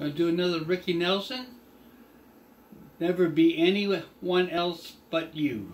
I'll do another Ricky Nelson. Never be anyone else but you.